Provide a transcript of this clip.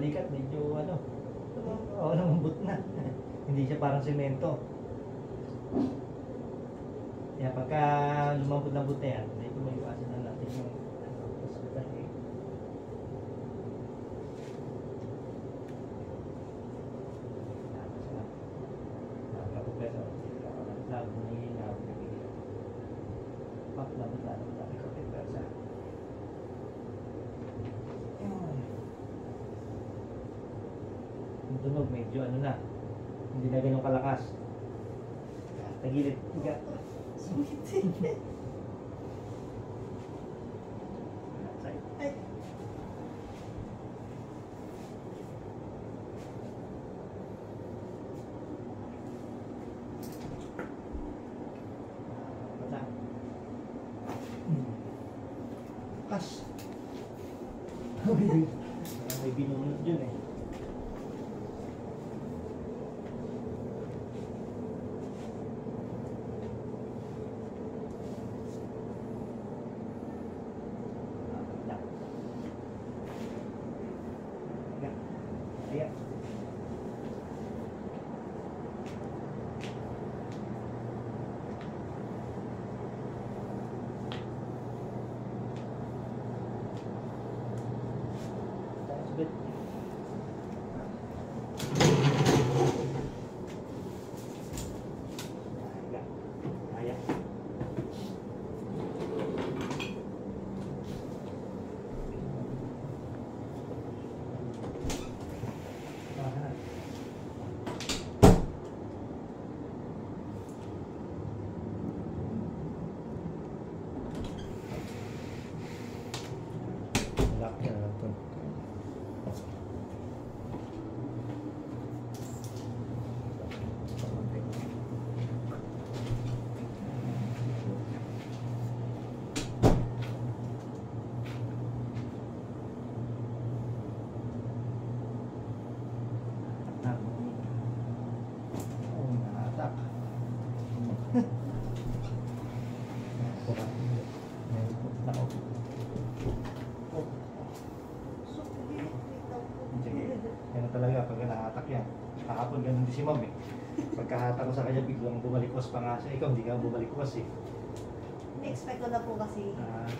balikat, medyo ano, oo, lumambot na. Hindi siya parang semento. Kaya pagka lumambot-lambot na yan, medyo may iwasan na natin yung ano, hospital eh. Labo pagpesa. Yung tunog medyo ano na. Hindi na ganun kalakas. Tagilid. Tiga. Kas. May binunod dyan eh. with talaga pag naatak yan. Kahapon ganun din si ma'am eh. Pagkahatak ko sa kanya, biglang bumalikwas pa nga siya. Ikaw, hindi ka bumalikwas eh. Expect ko na po kasi. Ah.